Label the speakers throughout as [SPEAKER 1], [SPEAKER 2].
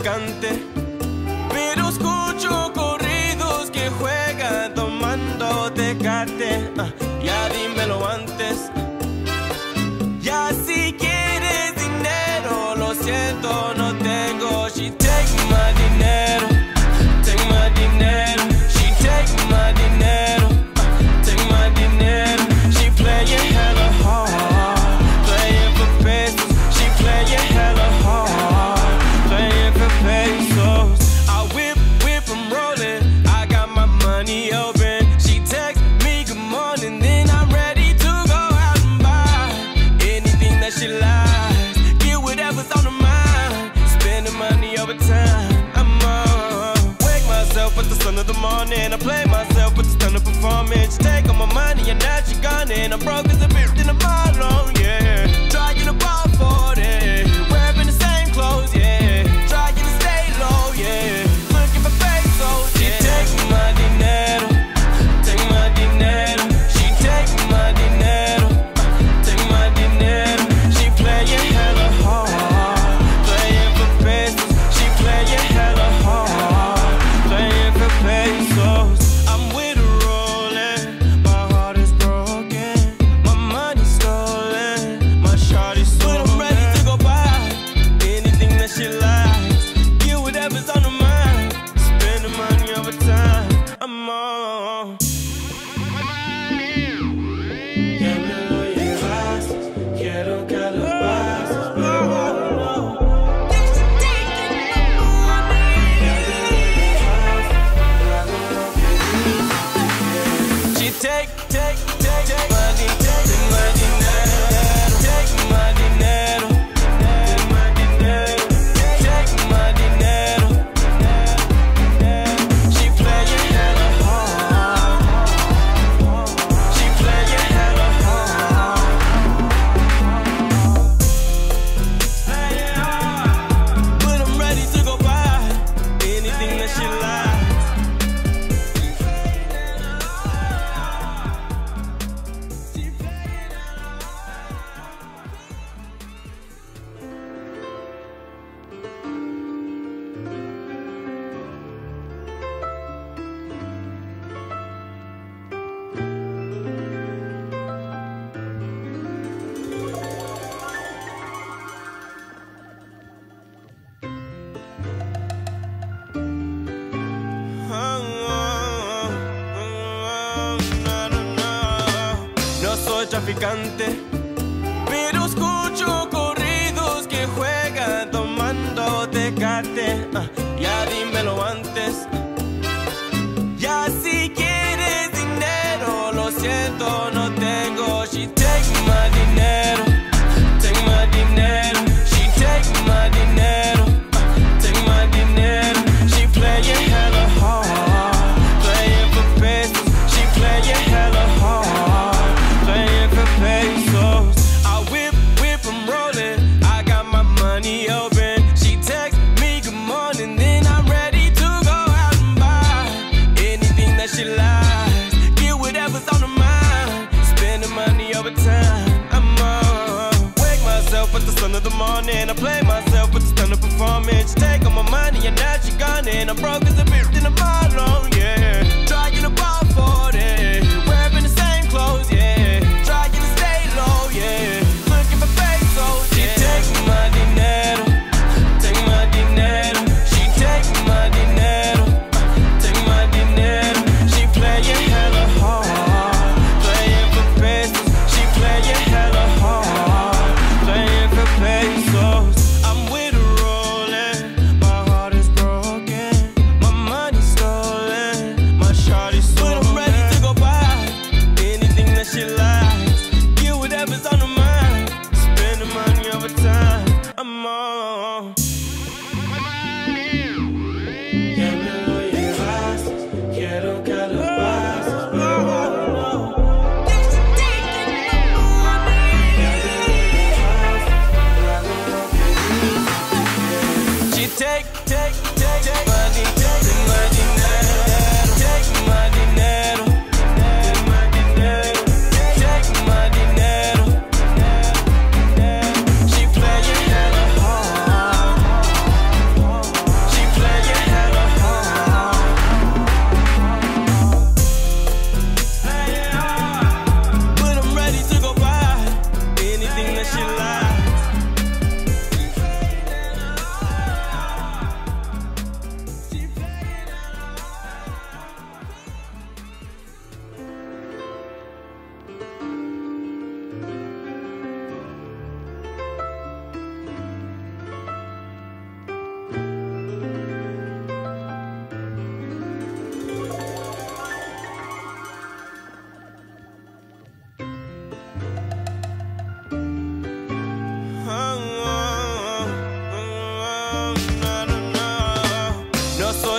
[SPEAKER 1] traficante,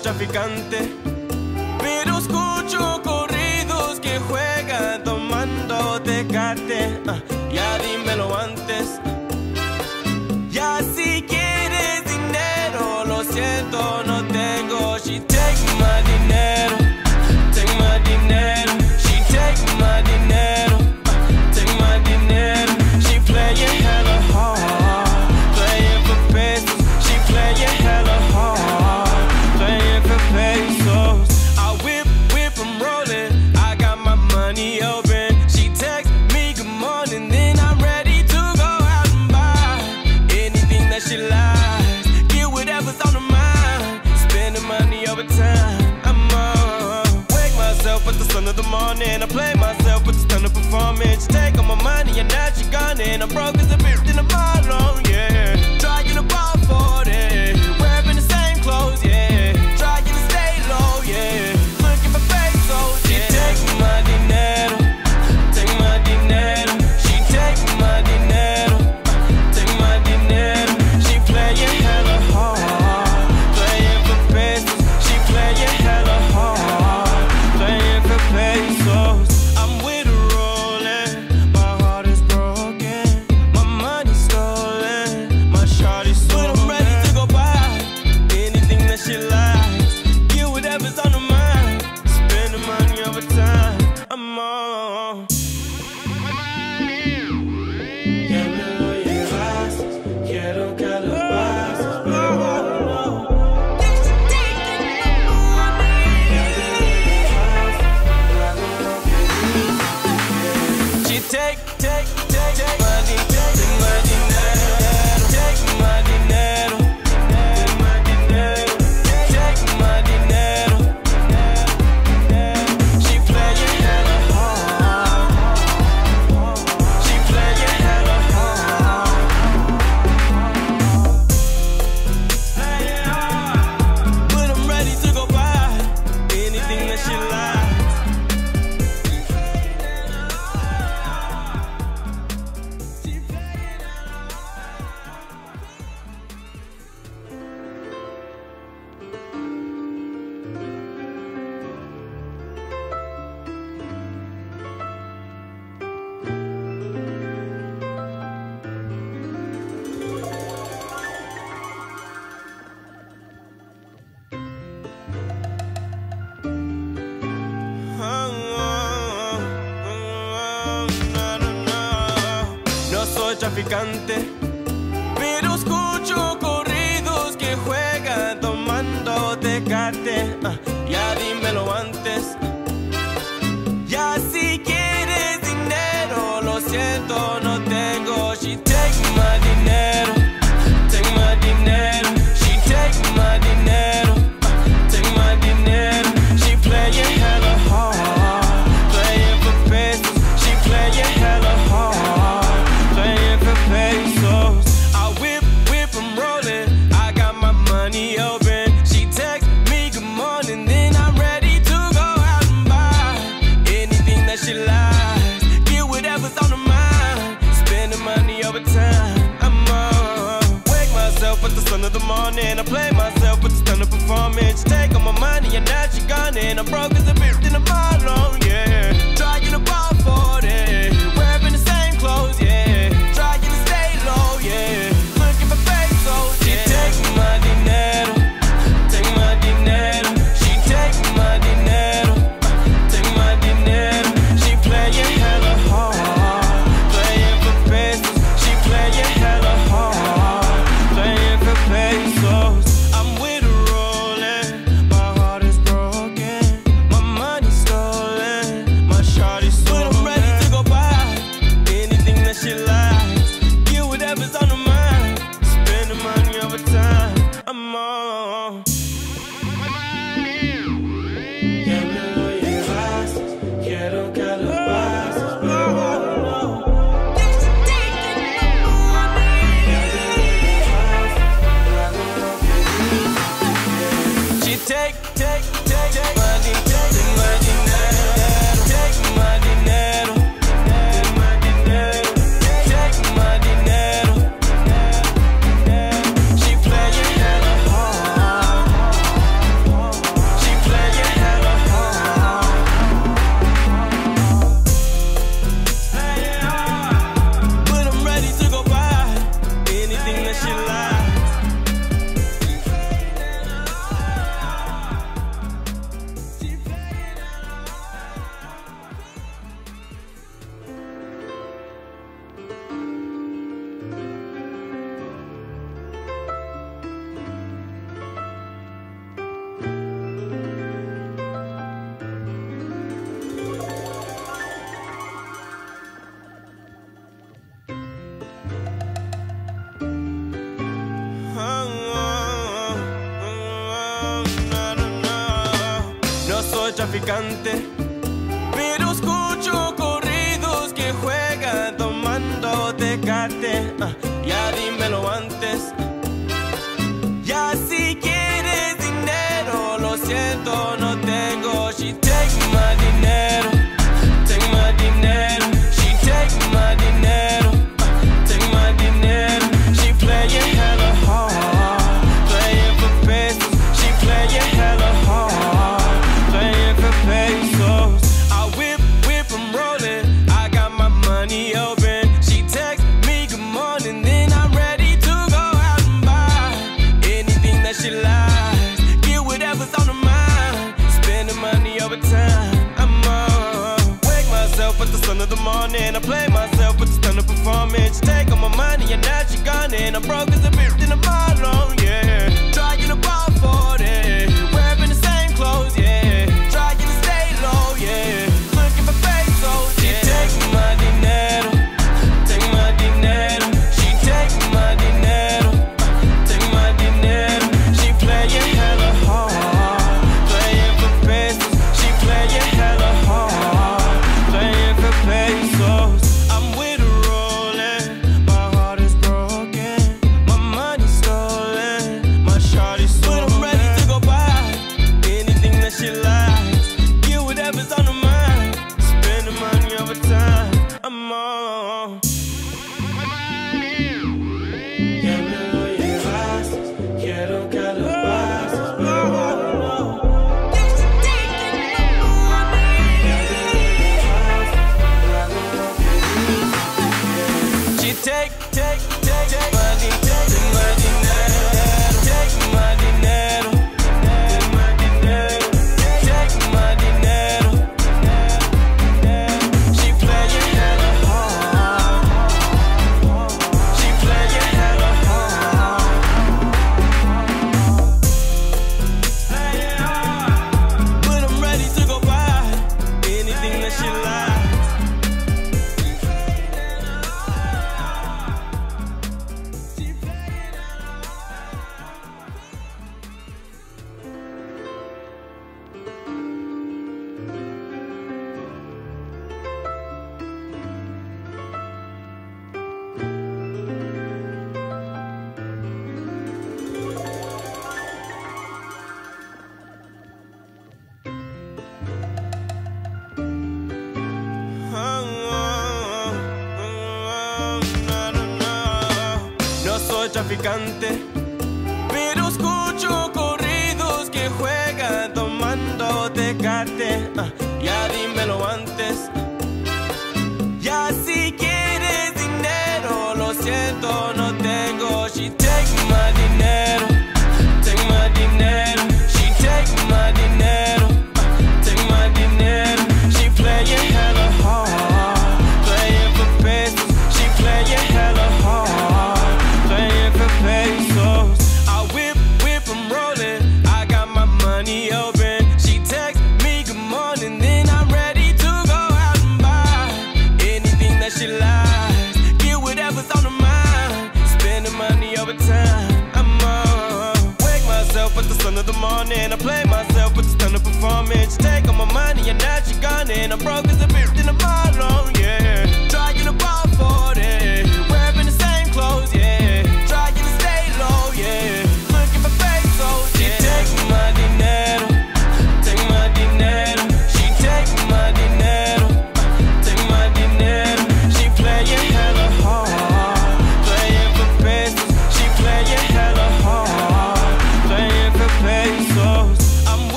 [SPEAKER 1] traficante, pero escucho corridos que juegan tomando tecate.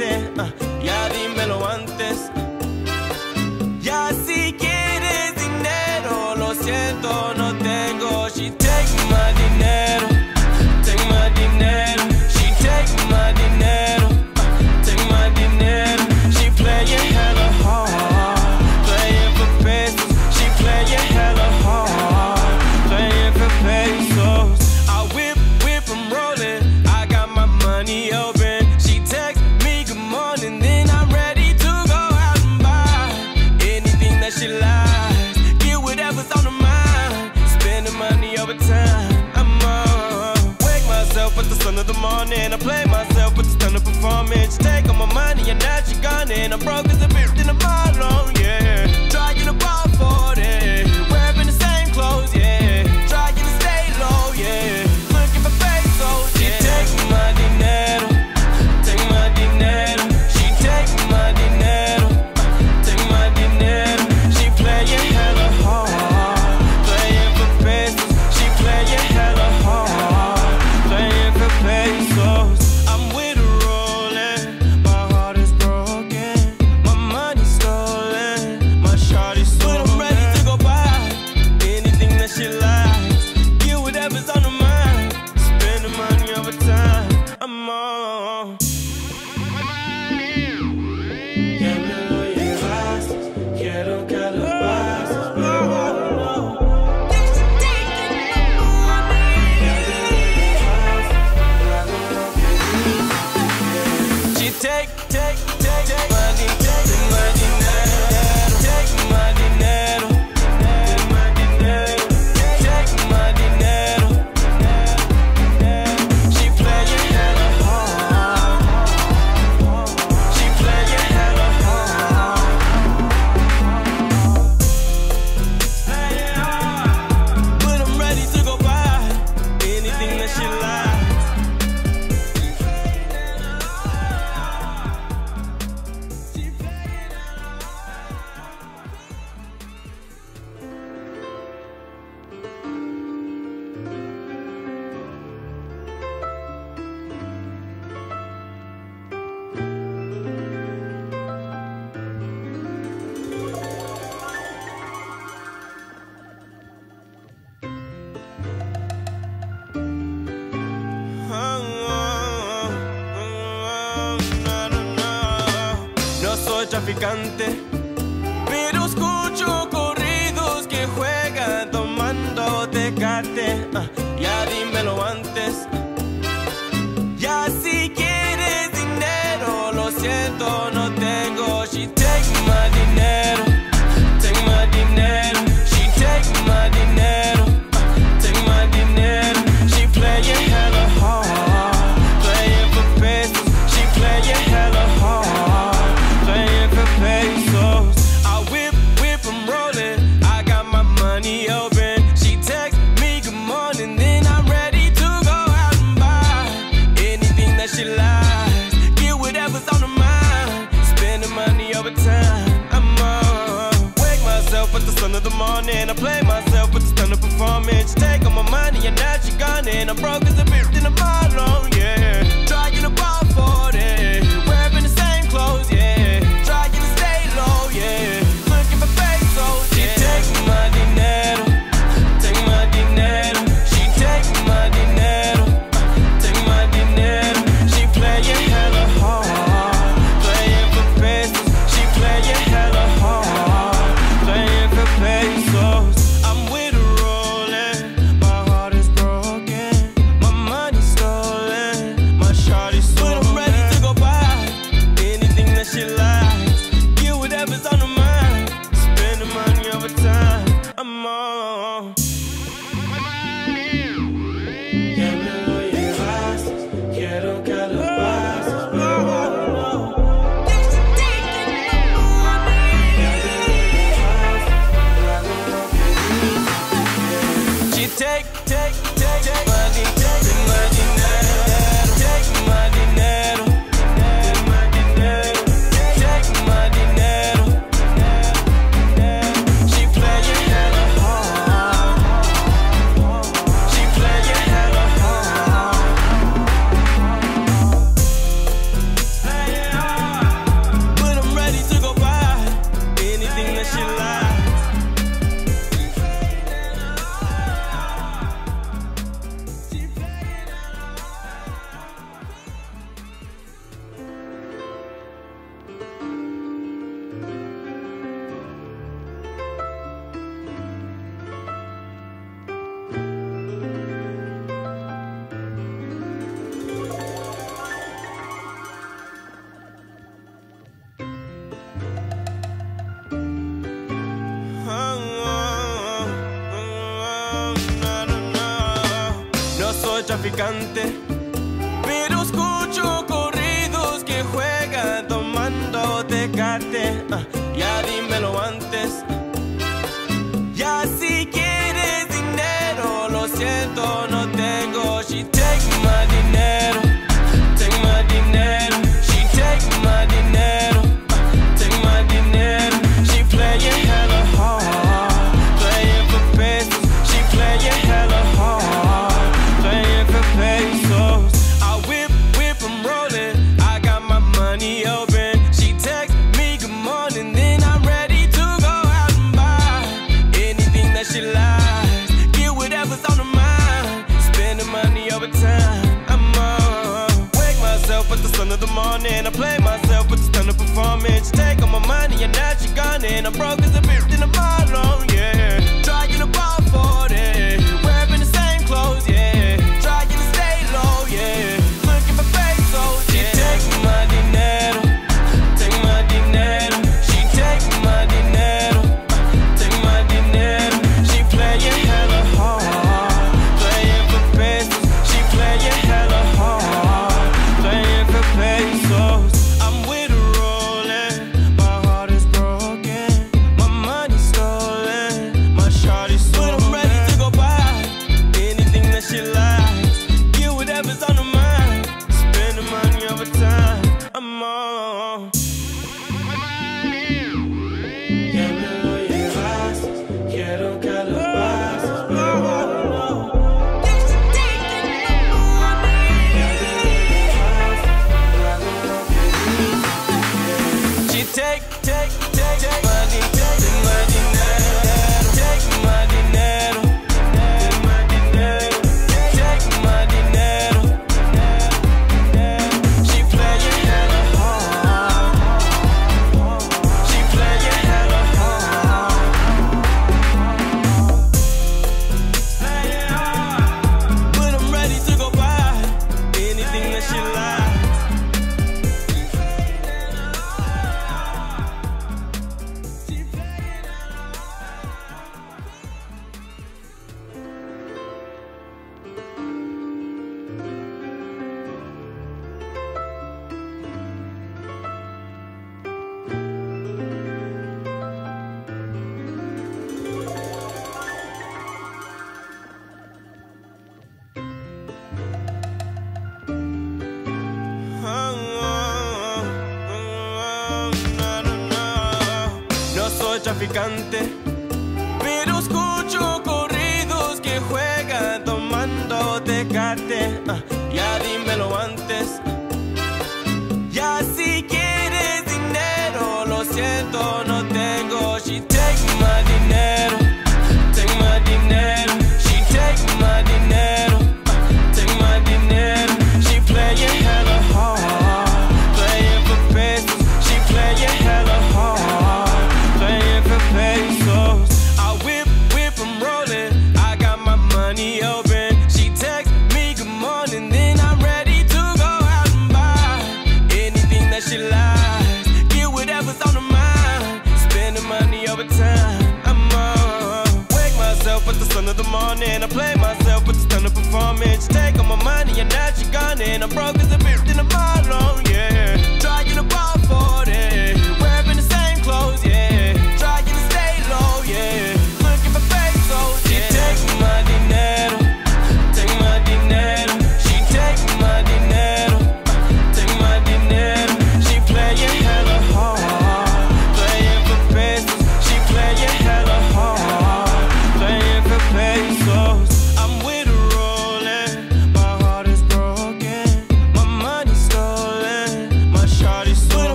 [SPEAKER 1] there.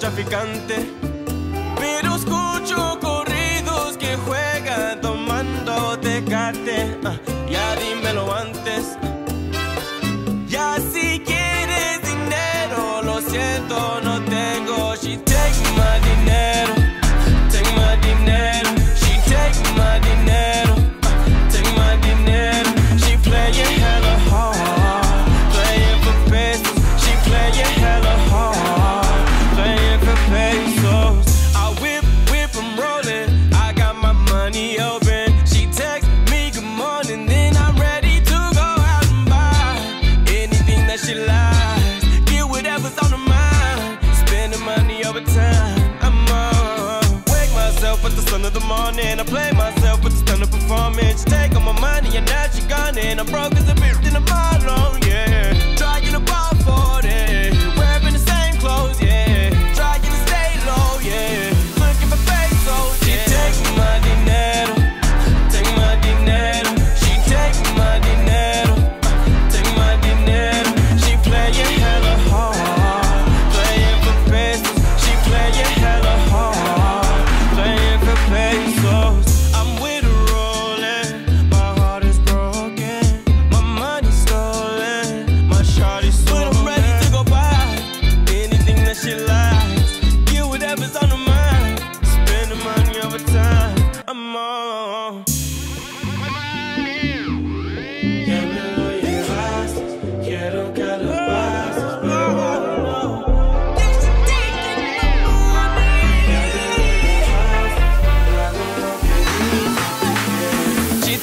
[SPEAKER 1] narcotraficante. Pero escucho corridos que juega tomando tecate. Uh, ya dímelo antes.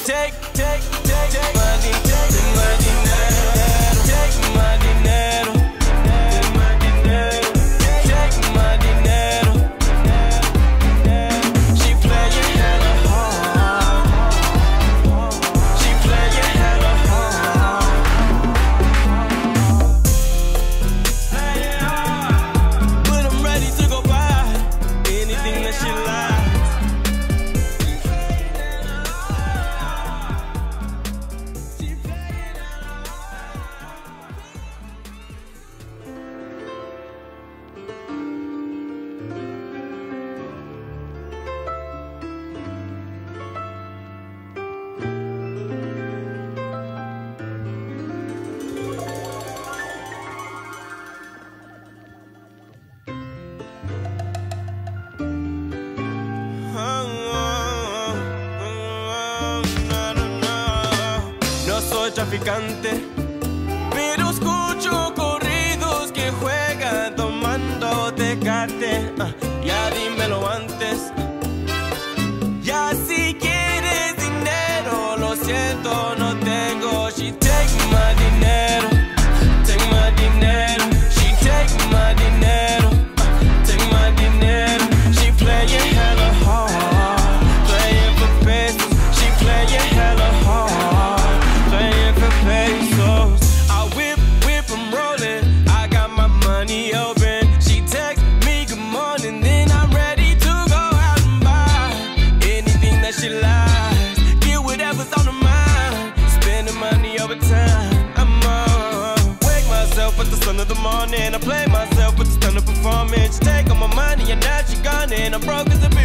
[SPEAKER 1] take, take. And I'm broke as a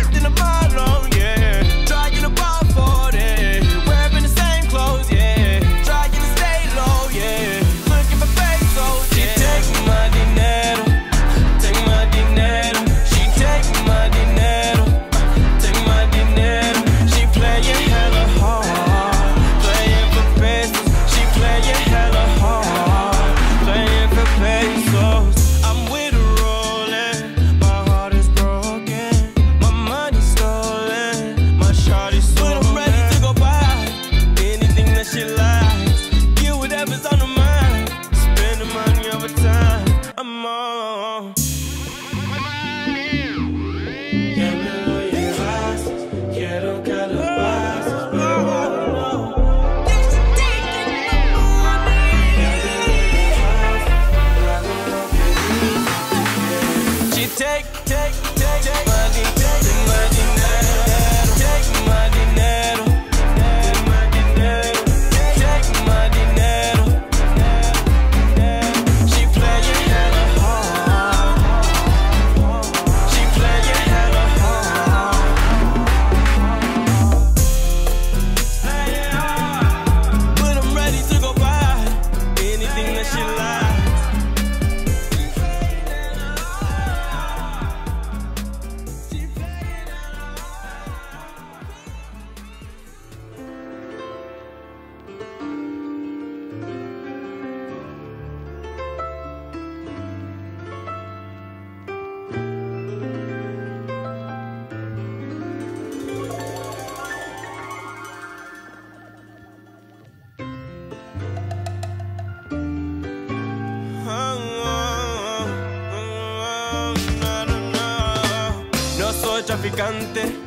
[SPEAKER 1] traficante,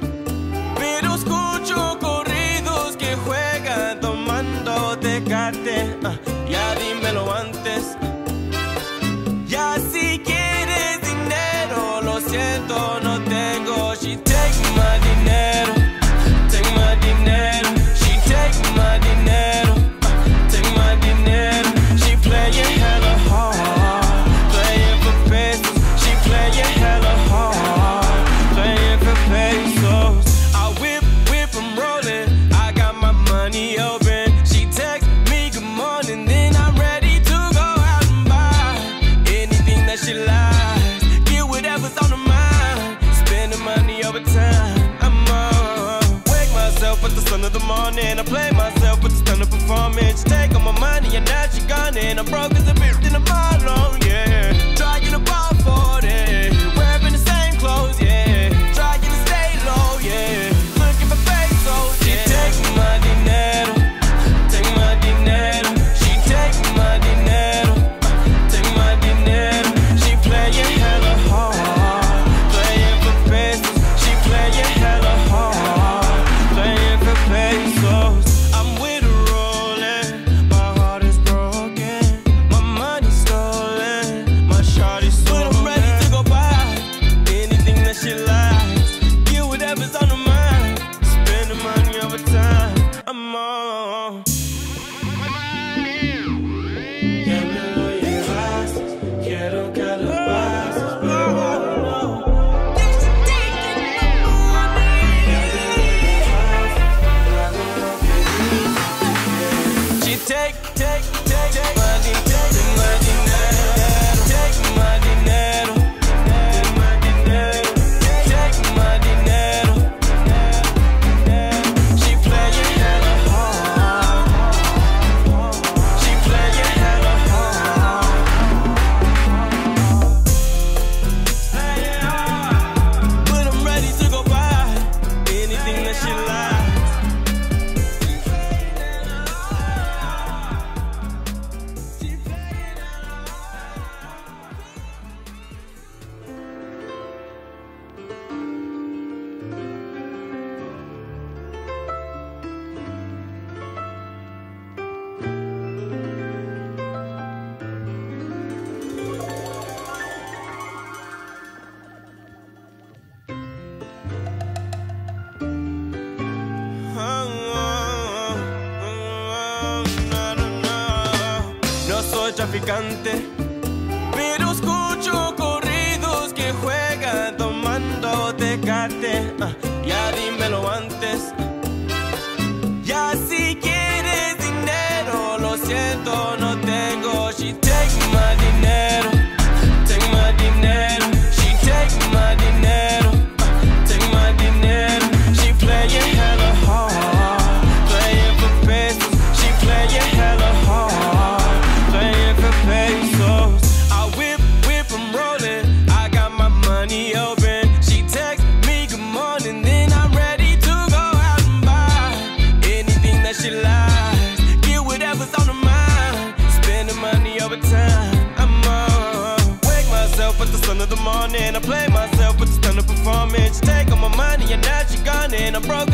[SPEAKER 1] trying to play myself, but it's done a performance. Take all my money and now she gone and I'm broke.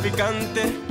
[SPEAKER 1] traficante.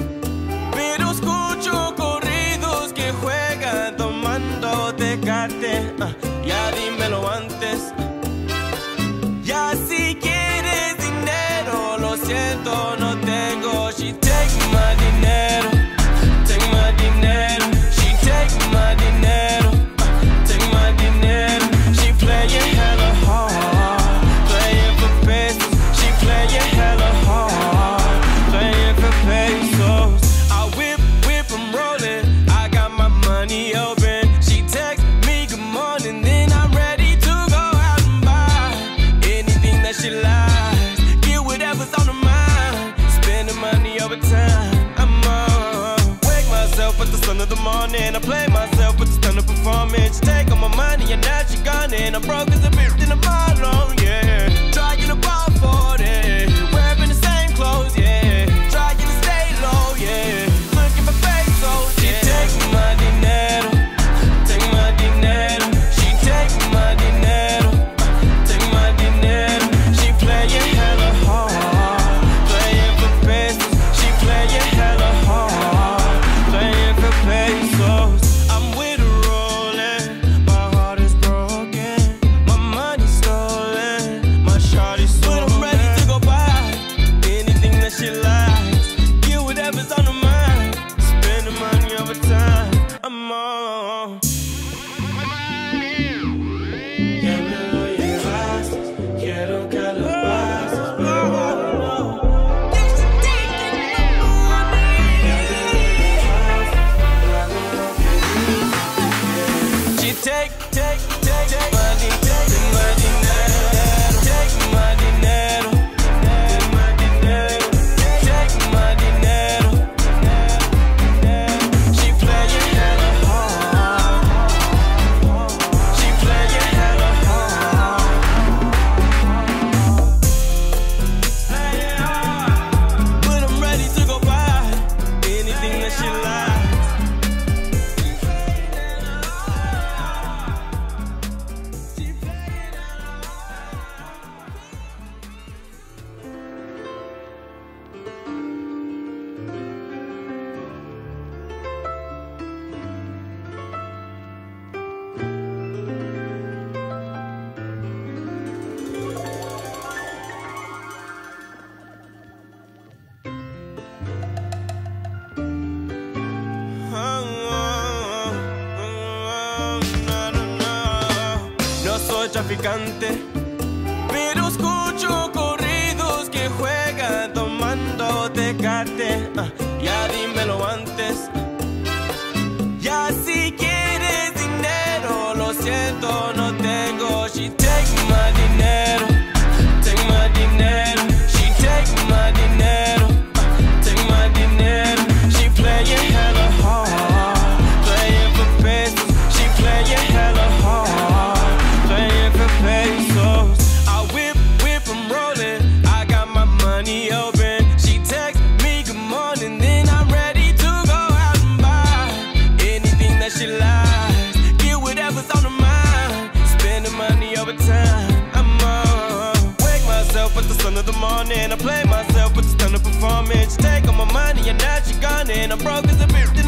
[SPEAKER 1] on and I play myself, but it's still performance. Take all my money and now she gone and I'm broke as a bitch.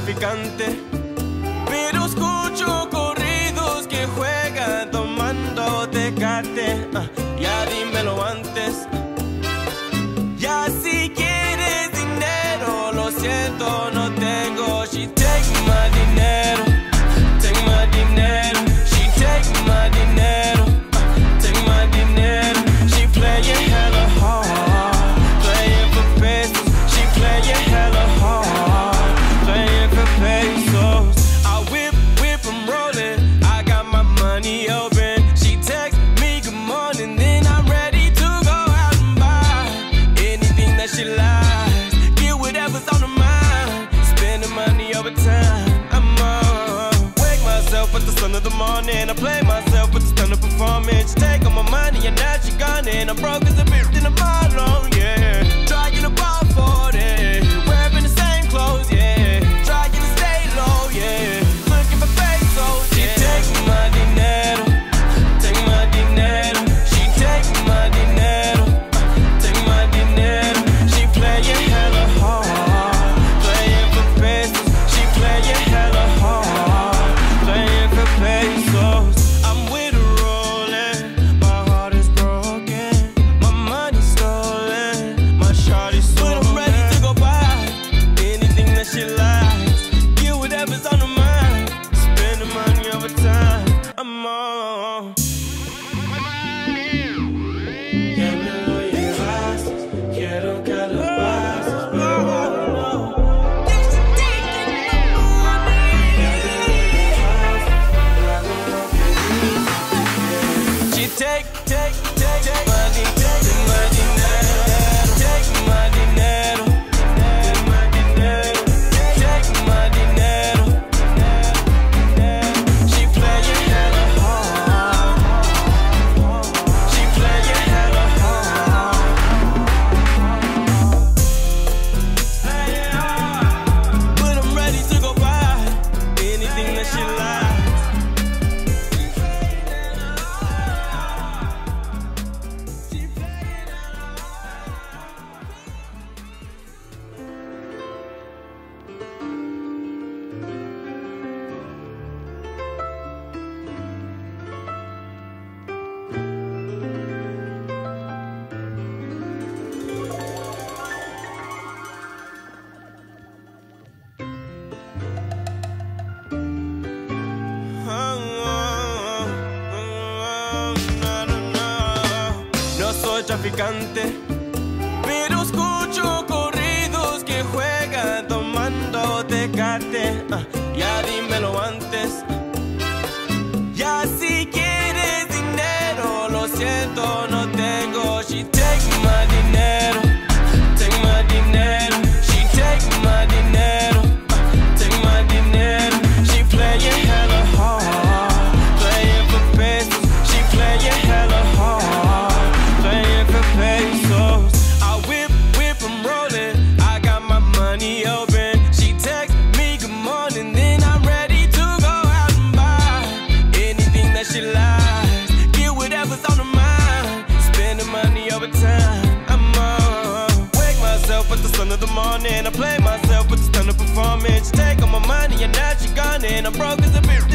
[SPEAKER 1] traficante. you're not, you're gone, and I'm broke as a beer.